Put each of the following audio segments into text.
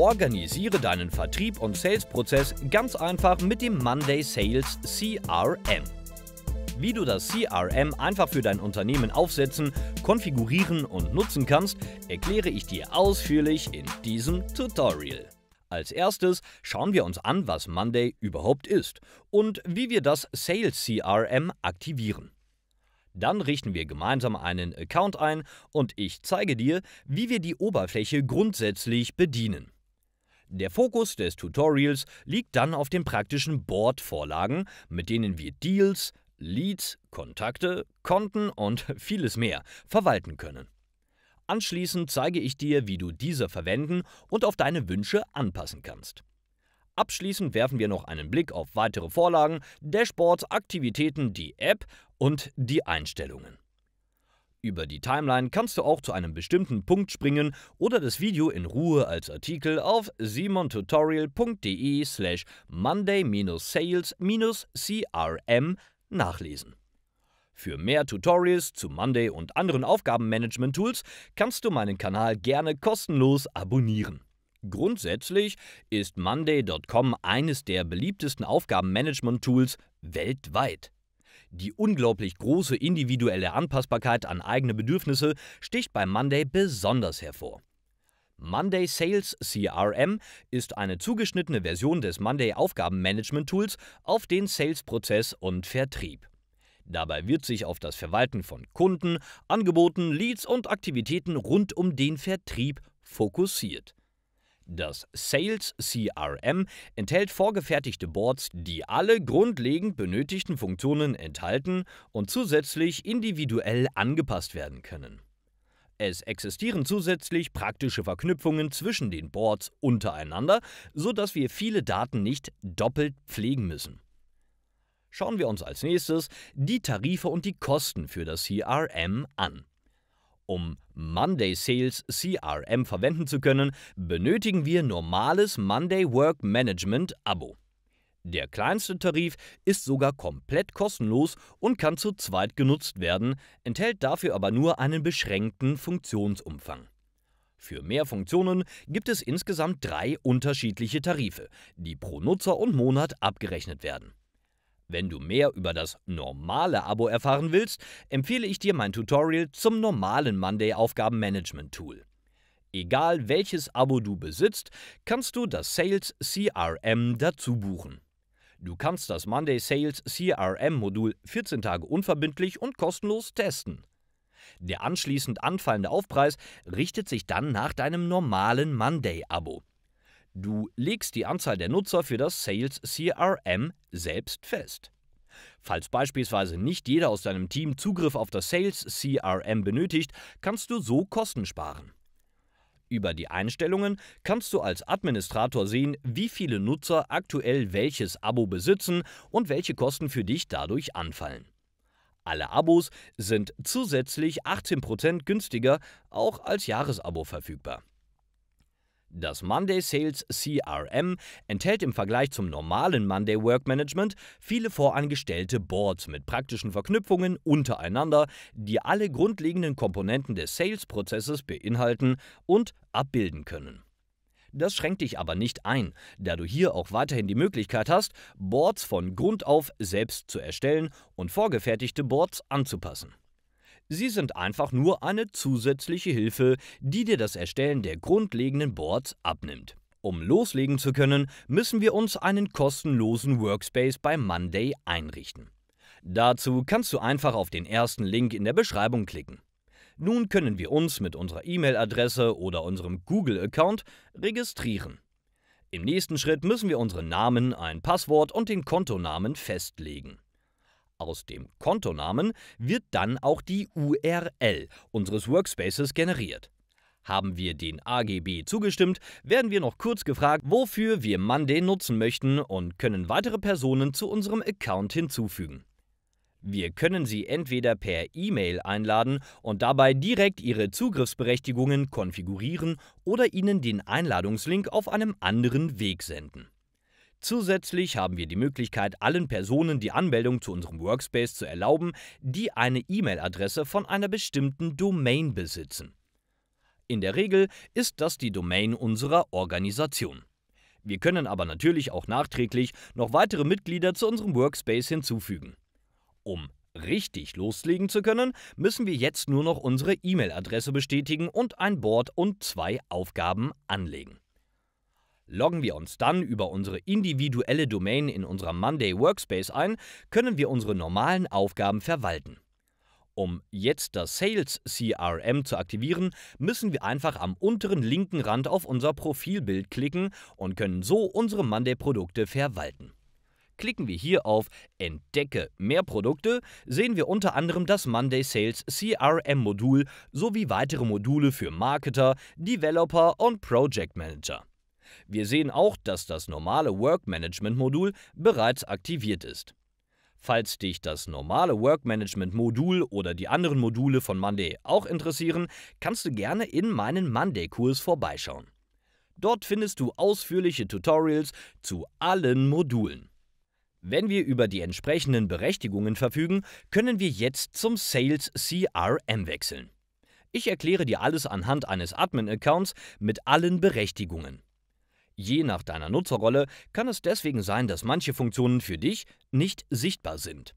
Organisiere deinen Vertrieb und Sales-Prozess ganz einfach mit dem Monday Sales CRM. Wie du das CRM einfach für dein Unternehmen aufsetzen, konfigurieren und nutzen kannst, erkläre ich dir ausführlich in diesem Tutorial. Als erstes schauen wir uns an, was Monday überhaupt ist und wie wir das Sales CRM aktivieren. Dann richten wir gemeinsam einen Account ein und ich zeige dir, wie wir die Oberfläche grundsätzlich bedienen. Der Fokus des Tutorials liegt dann auf den praktischen Board-Vorlagen, mit denen wir Deals, Leads, Kontakte, Konten und vieles mehr verwalten können. Anschließend zeige ich dir, wie du diese verwenden und auf deine Wünsche anpassen kannst. Abschließend werfen wir noch einen Blick auf weitere Vorlagen, Dashboards, Aktivitäten, die App und die Einstellungen. Über die Timeline kannst du auch zu einem bestimmten Punkt springen oder das Video in Ruhe als Artikel auf simontutorial.de slash monday-sales-crm nachlesen. Für mehr Tutorials zu Monday und anderen Aufgabenmanagement-Tools kannst du meinen Kanal gerne kostenlos abonnieren. Grundsätzlich ist Monday.com eines der beliebtesten Aufgabenmanagement-Tools weltweit. Die unglaublich große individuelle Anpassbarkeit an eigene Bedürfnisse sticht bei Monday besonders hervor. Monday Sales CRM ist eine zugeschnittene Version des Monday Aufgabenmanagement Tools auf den Sales-Prozess und Vertrieb. Dabei wird sich auf das Verwalten von Kunden, Angeboten, Leads und Aktivitäten rund um den Vertrieb fokussiert. Das Sales CRM enthält vorgefertigte Boards, die alle grundlegend benötigten Funktionen enthalten und zusätzlich individuell angepasst werden können. Es existieren zusätzlich praktische Verknüpfungen zwischen den Boards untereinander, sodass wir viele Daten nicht doppelt pflegen müssen. Schauen wir uns als nächstes die Tarife und die Kosten für das CRM an. Um Monday Sales CRM verwenden zu können, benötigen wir normales Monday Work Management Abo. Der kleinste Tarif ist sogar komplett kostenlos und kann zu zweit genutzt werden, enthält dafür aber nur einen beschränkten Funktionsumfang. Für mehr Funktionen gibt es insgesamt drei unterschiedliche Tarife, die pro Nutzer und Monat abgerechnet werden. Wenn du mehr über das normale Abo erfahren willst, empfehle ich dir mein Tutorial zum normalen Monday Aufgabenmanagement Tool. Egal welches Abo du besitzt, kannst du das Sales CRM dazu buchen. Du kannst das Monday Sales CRM Modul 14 Tage unverbindlich und kostenlos testen. Der anschließend anfallende Aufpreis richtet sich dann nach deinem normalen Monday-Abo. Du legst die Anzahl der Nutzer für das Sales CRM selbst fest. Falls beispielsweise nicht jeder aus deinem Team Zugriff auf das Sales CRM benötigt, kannst du so Kosten sparen. Über die Einstellungen kannst du als Administrator sehen, wie viele Nutzer aktuell welches Abo besitzen und welche Kosten für dich dadurch anfallen. Alle Abos sind zusätzlich 18% günstiger, auch als Jahresabo verfügbar. Das Monday Sales CRM enthält im Vergleich zum normalen Monday Work Management viele vorangestellte Boards mit praktischen Verknüpfungen untereinander, die alle grundlegenden Komponenten des Sales-Prozesses beinhalten und abbilden können. Das schränkt dich aber nicht ein, da du hier auch weiterhin die Möglichkeit hast, Boards von Grund auf selbst zu erstellen und vorgefertigte Boards anzupassen. Sie sind einfach nur eine zusätzliche Hilfe, die dir das Erstellen der grundlegenden Boards abnimmt. Um loslegen zu können, müssen wir uns einen kostenlosen Workspace bei Monday einrichten. Dazu kannst du einfach auf den ersten Link in der Beschreibung klicken. Nun können wir uns mit unserer E-Mail-Adresse oder unserem Google-Account registrieren. Im nächsten Schritt müssen wir unseren Namen, ein Passwort und den Kontonamen festlegen. Aus dem Kontonamen wird dann auch die URL unseres Workspaces generiert. Haben wir den AGB zugestimmt, werden wir noch kurz gefragt, wofür wir Monday nutzen möchten und können weitere Personen zu unserem Account hinzufügen. Wir können Sie entweder per E-Mail einladen und dabei direkt Ihre Zugriffsberechtigungen konfigurieren oder Ihnen den Einladungslink auf einem anderen Weg senden. Zusätzlich haben wir die Möglichkeit, allen Personen die Anmeldung zu unserem Workspace zu erlauben, die eine E-Mail-Adresse von einer bestimmten Domain besitzen. In der Regel ist das die Domain unserer Organisation. Wir können aber natürlich auch nachträglich noch weitere Mitglieder zu unserem Workspace hinzufügen. Um richtig loslegen zu können, müssen wir jetzt nur noch unsere E-Mail-Adresse bestätigen und ein Board und zwei Aufgaben anlegen. Loggen wir uns dann über unsere individuelle Domain in unserer Monday Workspace ein, können wir unsere normalen Aufgaben verwalten. Um jetzt das Sales CRM zu aktivieren, müssen wir einfach am unteren linken Rand auf unser Profilbild klicken und können so unsere Monday-Produkte verwalten. Klicken wir hier auf Entdecke mehr Produkte, sehen wir unter anderem das Monday Sales CRM Modul sowie weitere Module für Marketer, Developer und Project Manager. Wir sehen auch, dass das normale Work Management Modul bereits aktiviert ist. Falls dich das normale Workmanagement-Modul oder die anderen Module von Monday auch interessieren, kannst du gerne in meinen Monday-Kurs vorbeischauen. Dort findest du ausführliche Tutorials zu allen Modulen. Wenn wir über die entsprechenden Berechtigungen verfügen, können wir jetzt zum Sales CRM wechseln. Ich erkläre dir alles anhand eines Admin-Accounts mit allen Berechtigungen. Je nach deiner Nutzerrolle kann es deswegen sein, dass manche Funktionen für dich nicht sichtbar sind.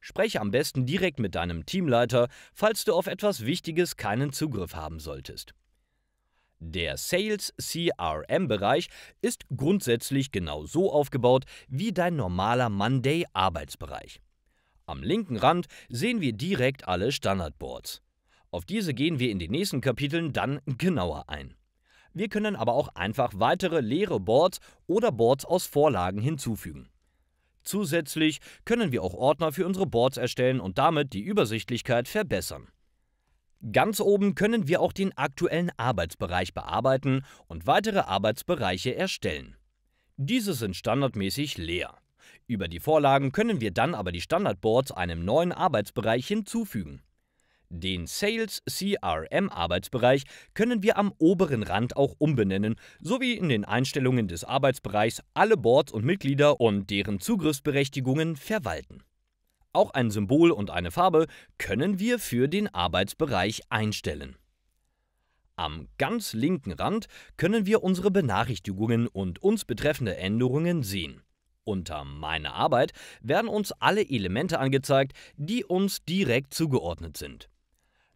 Spreche am besten direkt mit deinem Teamleiter, falls du auf etwas Wichtiges keinen Zugriff haben solltest. Der Sales CRM-Bereich ist grundsätzlich genau so aufgebaut wie dein normaler Monday-Arbeitsbereich. Am linken Rand sehen wir direkt alle Standardboards. Auf diese gehen wir in den nächsten Kapiteln dann genauer ein. Wir können aber auch einfach weitere leere Boards oder Boards aus Vorlagen hinzufügen. Zusätzlich können wir auch Ordner für unsere Boards erstellen und damit die Übersichtlichkeit verbessern. Ganz oben können wir auch den aktuellen Arbeitsbereich bearbeiten und weitere Arbeitsbereiche erstellen. Diese sind standardmäßig leer. Über die Vorlagen können wir dann aber die Standardboards einem neuen Arbeitsbereich hinzufügen. Den Sales CRM Arbeitsbereich können wir am oberen Rand auch umbenennen, sowie in den Einstellungen des Arbeitsbereichs alle Boards und Mitglieder und deren Zugriffsberechtigungen verwalten. Auch ein Symbol und eine Farbe können wir für den Arbeitsbereich einstellen. Am ganz linken Rand können wir unsere Benachrichtigungen und uns betreffende Änderungen sehen. Unter Meine Arbeit werden uns alle Elemente angezeigt, die uns direkt zugeordnet sind.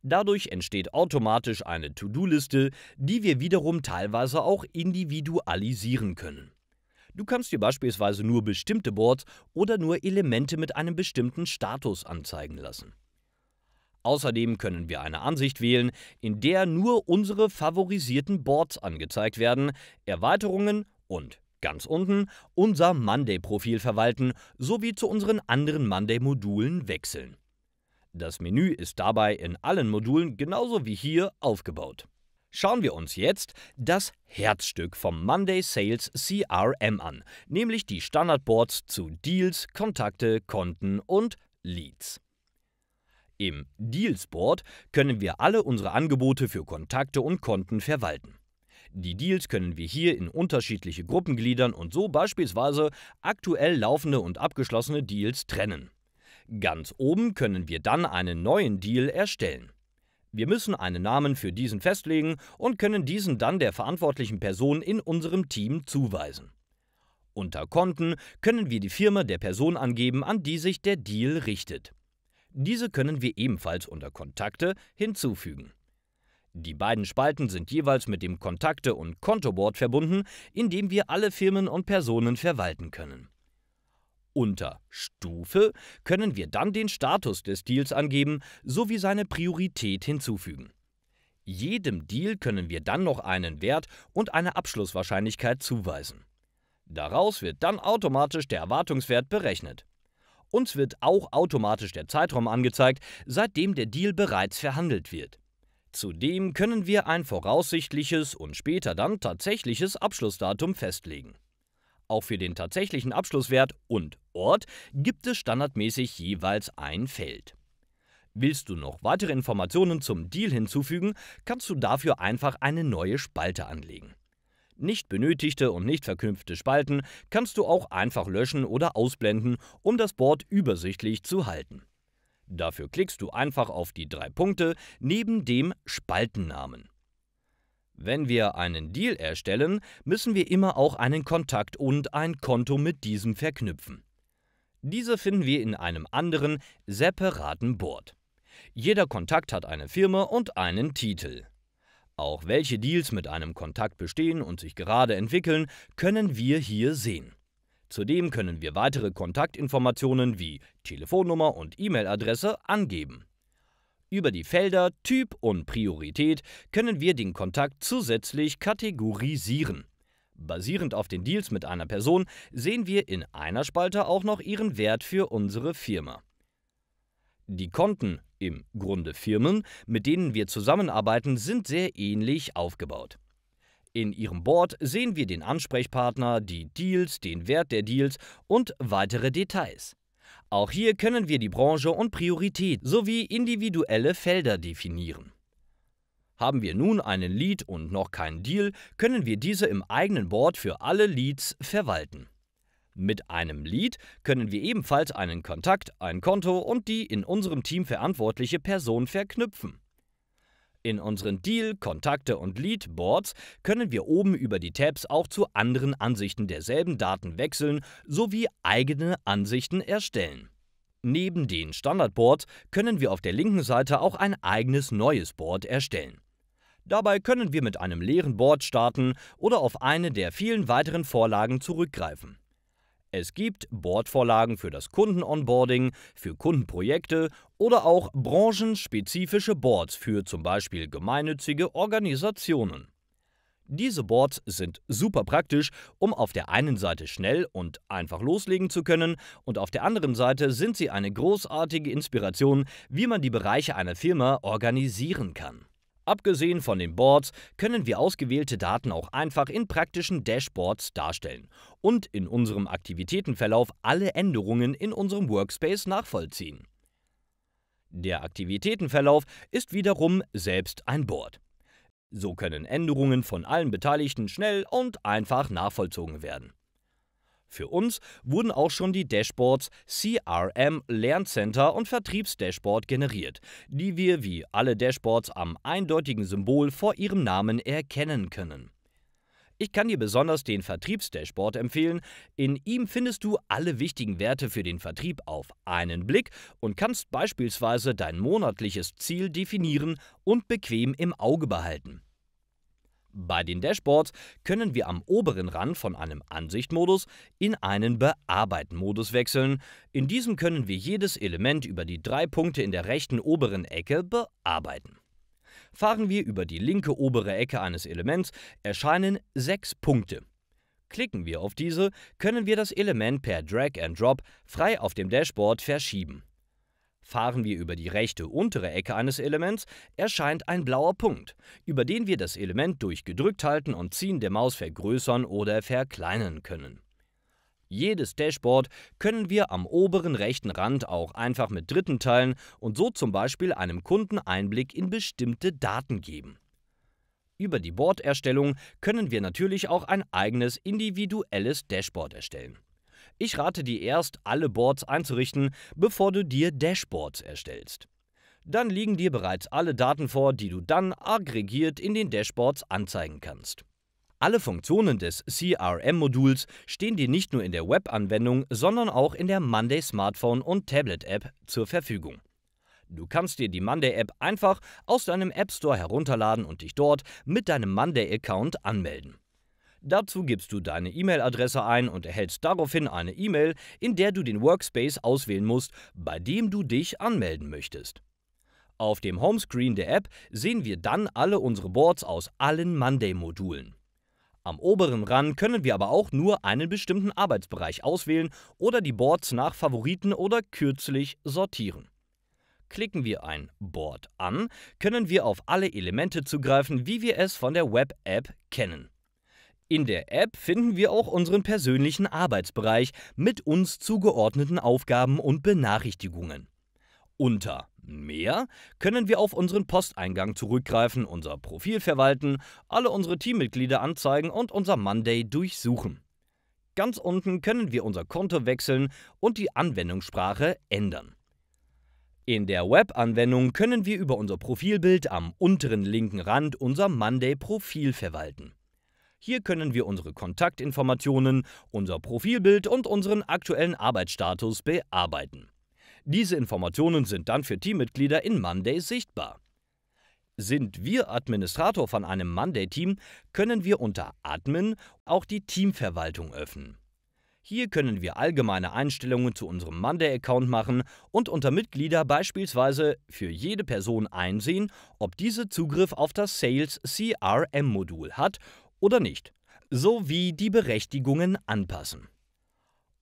Dadurch entsteht automatisch eine To-Do-Liste, die wir wiederum teilweise auch individualisieren können. Du kannst dir beispielsweise nur bestimmte Boards oder nur Elemente mit einem bestimmten Status anzeigen lassen. Außerdem können wir eine Ansicht wählen, in der nur unsere favorisierten Boards angezeigt werden, Erweiterungen und ganz unten unser Monday-Profil verwalten sowie zu unseren anderen Monday-Modulen wechseln. Das Menü ist dabei in allen Modulen genauso wie hier aufgebaut. Schauen wir uns jetzt das Herzstück vom Monday Sales CRM an, nämlich die Standardboards zu Deals, Kontakte, Konten und Leads. Im Deals Board können wir alle unsere Angebote für Kontakte und Konten verwalten. Die Deals können wir hier in unterschiedliche Gruppen gliedern und so beispielsweise aktuell laufende und abgeschlossene Deals trennen. Ganz oben können wir dann einen neuen Deal erstellen. Wir müssen einen Namen für diesen festlegen und können diesen dann der verantwortlichen Person in unserem Team zuweisen. Unter Konten können wir die Firma der Person angeben, an die sich der Deal richtet. Diese können wir ebenfalls unter Kontakte hinzufügen. Die beiden Spalten sind jeweils mit dem Kontakte- und Kontoboard verbunden, in dem wir alle Firmen und Personen verwalten können. Unter Stufe können wir dann den Status des Deals angeben sowie seine Priorität hinzufügen. Jedem Deal können wir dann noch einen Wert und eine Abschlusswahrscheinlichkeit zuweisen. Daraus wird dann automatisch der Erwartungswert berechnet. Uns wird auch automatisch der Zeitraum angezeigt, seitdem der Deal bereits verhandelt wird. Zudem können wir ein voraussichtliches und später dann tatsächliches Abschlussdatum festlegen. Auch für den tatsächlichen Abschlusswert und Ort gibt es standardmäßig jeweils ein Feld. Willst du noch weitere Informationen zum Deal hinzufügen, kannst du dafür einfach eine neue Spalte anlegen. Nicht benötigte und nicht verknüpfte Spalten kannst du auch einfach löschen oder ausblenden, um das Board übersichtlich zu halten. Dafür klickst du einfach auf die drei Punkte neben dem Spaltennamen. Wenn wir einen Deal erstellen, müssen wir immer auch einen Kontakt und ein Konto mit diesem verknüpfen. Diese finden wir in einem anderen, separaten Board. Jeder Kontakt hat eine Firma und einen Titel. Auch welche Deals mit einem Kontakt bestehen und sich gerade entwickeln, können wir hier sehen. Zudem können wir weitere Kontaktinformationen wie Telefonnummer und E-Mail-Adresse angeben. Über die Felder Typ und Priorität können wir den Kontakt zusätzlich kategorisieren. Basierend auf den Deals mit einer Person sehen wir in einer Spalte auch noch ihren Wert für unsere Firma. Die Konten, im Grunde Firmen, mit denen wir zusammenarbeiten, sind sehr ähnlich aufgebaut. In ihrem Board sehen wir den Ansprechpartner, die Deals, den Wert der Deals und weitere Details. Auch hier können wir die Branche und Priorität sowie individuelle Felder definieren. Haben wir nun einen Lead und noch keinen Deal, können wir diese im eigenen Board für alle Leads verwalten. Mit einem Lead können wir ebenfalls einen Kontakt, ein Konto und die in unserem Team verantwortliche Person verknüpfen. In unseren Deal-, Kontakte- und Lead-Boards können wir oben über die Tabs auch zu anderen Ansichten derselben Daten wechseln sowie eigene Ansichten erstellen. Neben den Standardboards können wir auf der linken Seite auch ein eigenes neues Board erstellen. Dabei können wir mit einem leeren Board starten oder auf eine der vielen weiteren Vorlagen zurückgreifen. Es gibt Boardvorlagen für das Kunden-Onboarding, für Kundenprojekte oder auch branchenspezifische Boards für zum Beispiel gemeinnützige Organisationen. Diese Boards sind super praktisch, um auf der einen Seite schnell und einfach loslegen zu können und auf der anderen Seite sind sie eine großartige Inspiration, wie man die Bereiche einer Firma organisieren kann. Abgesehen von den Boards können wir ausgewählte Daten auch einfach in praktischen Dashboards darstellen und in unserem Aktivitätenverlauf alle Änderungen in unserem Workspace nachvollziehen. Der Aktivitätenverlauf ist wiederum selbst ein Board. So können Änderungen von allen Beteiligten schnell und einfach nachvollzogen werden. Für uns wurden auch schon die Dashboards CRM Lerncenter und Vertriebsdashboard generiert, die wir wie alle Dashboards am eindeutigen Symbol vor ihrem Namen erkennen können. Ich kann dir besonders den Vertriebsdashboard empfehlen. In ihm findest du alle wichtigen Werte für den Vertrieb auf einen Blick und kannst beispielsweise dein monatliches Ziel definieren und bequem im Auge behalten. Bei den Dashboards können wir am oberen Rand von einem Ansichtmodus in einen Bearbeiten-Modus wechseln. In diesem können wir jedes Element über die drei Punkte in der rechten oberen Ecke bearbeiten. Fahren wir über die linke obere Ecke eines Elements, erscheinen sechs Punkte. Klicken wir auf diese, können wir das Element per Drag and Drop frei auf dem Dashboard verschieben. Fahren wir über die rechte untere Ecke eines Elements, erscheint ein blauer Punkt, über den wir das Element durch gedrückt halten und Ziehen der Maus vergrößern oder verkleinern können. Jedes Dashboard können wir am oberen rechten Rand auch einfach mit Dritten teilen und so zum Beispiel einem Kunden Einblick in bestimmte Daten geben. Über die Boarderstellung können wir natürlich auch ein eigenes individuelles Dashboard erstellen. Ich rate dir erst, alle Boards einzurichten, bevor du dir Dashboards erstellst. Dann liegen dir bereits alle Daten vor, die du dann aggregiert in den Dashboards anzeigen kannst. Alle Funktionen des CRM-Moduls stehen dir nicht nur in der Web-Anwendung, sondern auch in der Monday Smartphone und Tablet-App zur Verfügung. Du kannst dir die Monday-App einfach aus deinem App Store herunterladen und dich dort mit deinem Monday-Account anmelden. Dazu gibst du deine E-Mail-Adresse ein und erhältst daraufhin eine E-Mail, in der du den Workspace auswählen musst, bei dem du dich anmelden möchtest. Auf dem Homescreen der App sehen wir dann alle unsere Boards aus allen Monday-Modulen. Am oberen Rand können wir aber auch nur einen bestimmten Arbeitsbereich auswählen oder die Boards nach Favoriten oder kürzlich sortieren. Klicken wir ein Board an, können wir auf alle Elemente zugreifen, wie wir es von der Web-App kennen. In der App finden wir auch unseren persönlichen Arbeitsbereich mit uns zugeordneten Aufgaben und Benachrichtigungen. Unter Mehr können wir auf unseren Posteingang zurückgreifen, unser Profil verwalten, alle unsere Teammitglieder anzeigen und unser Monday durchsuchen. Ganz unten können wir unser Konto wechseln und die Anwendungssprache ändern. In der Web-Anwendung können wir über unser Profilbild am unteren linken Rand unser Monday-Profil verwalten. Hier können wir unsere Kontaktinformationen, unser Profilbild und unseren aktuellen Arbeitsstatus bearbeiten. Diese Informationen sind dann für Teammitglieder in Monday sichtbar. Sind wir Administrator von einem Monday-Team, können wir unter Admin auch die Teamverwaltung öffnen. Hier können wir allgemeine Einstellungen zu unserem Monday-Account machen und unter Mitglieder beispielsweise für jede Person einsehen, ob diese Zugriff auf das Sales CRM-Modul hat oder nicht, sowie die Berechtigungen anpassen.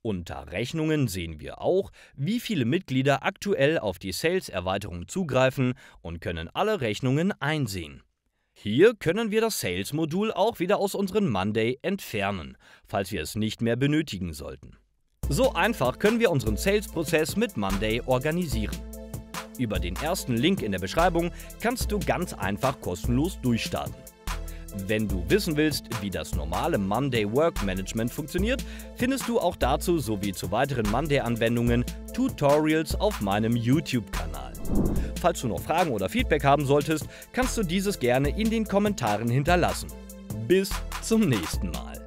Unter Rechnungen sehen wir auch, wie viele Mitglieder aktuell auf die Sales-Erweiterung zugreifen und können alle Rechnungen einsehen. Hier können wir das Sales-Modul auch wieder aus unserem Monday entfernen, falls wir es nicht mehr benötigen sollten. So einfach können wir unseren Sales-Prozess mit Monday organisieren. Über den ersten Link in der Beschreibung kannst du ganz einfach kostenlos durchstarten. Wenn du wissen willst, wie das normale Monday Work Management funktioniert, findest du auch dazu sowie zu weiteren Monday-Anwendungen Tutorials auf meinem YouTube-Kanal. Falls du noch Fragen oder Feedback haben solltest, kannst du dieses gerne in den Kommentaren hinterlassen. Bis zum nächsten Mal.